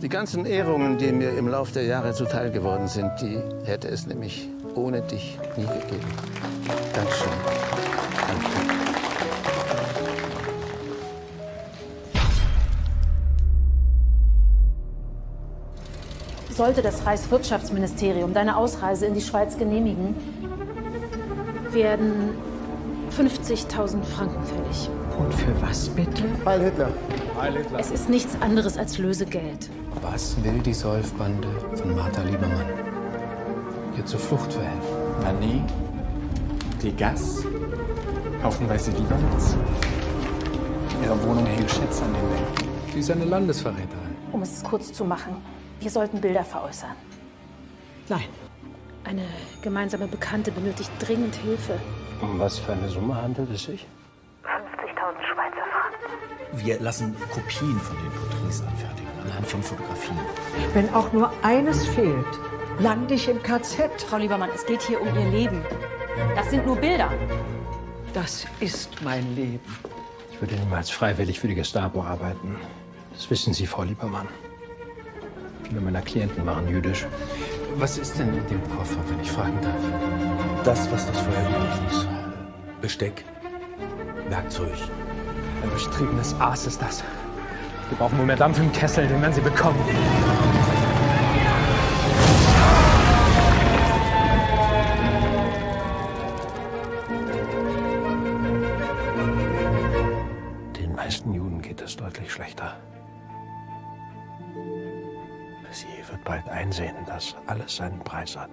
Die ganzen Ehrungen, die mir im Laufe der Jahre zuteil geworden sind, die hätte es nämlich ohne dich nie gegeben. Dankeschön. Dankeschön. Sollte das Reichswirtschaftsministerium deine Ausreise in die Schweiz genehmigen, werden 50.000 Franken fällig. Und für was bitte? Heil Hitler. Es ist nichts anderes als Lösegeld. Was will die Solf-Bande von Martha Liebermann? Ihr zur Flucht verhelfen? Manet, Degas, haufenweise. In ihrer Wohnung hängen Schätze an den Wänden. Sie ist eine Landesverräterin. Um es kurz zu machen, wir sollten Bilder veräußern. Nein. Eine gemeinsame Bekannte benötigt dringend Hilfe. Um was für eine Summe handelt es sich? 50.000 Schweizer Franken. Wir lassen Kopien von den Porträts anfertigen, anhand von Fotografien. Wenn auch nur eines fehlt, lande ich im KZ. Frau Liebermann, es geht hier um Ihr Leben. Das sind nur Bilder. Das ist mein Leben. Ich würde niemals freiwillig für die Gestapo arbeiten. Das wissen Sie, Frau Liebermann. Viele meiner Klienten waren jüdisch. Was ist denn in dem Koffer, wenn ich fragen darf? Das, was das Feuer übrig ist. Besteck, Werkzeug. Ein bestriebenes Aas ist das. Wir brauchen nur mehr Dampf im Kessel, den werden Sie bekommen. Den meisten Juden geht es deutlich schlechter. Sie wird bald einsehen, dass alles seinen Preis hat.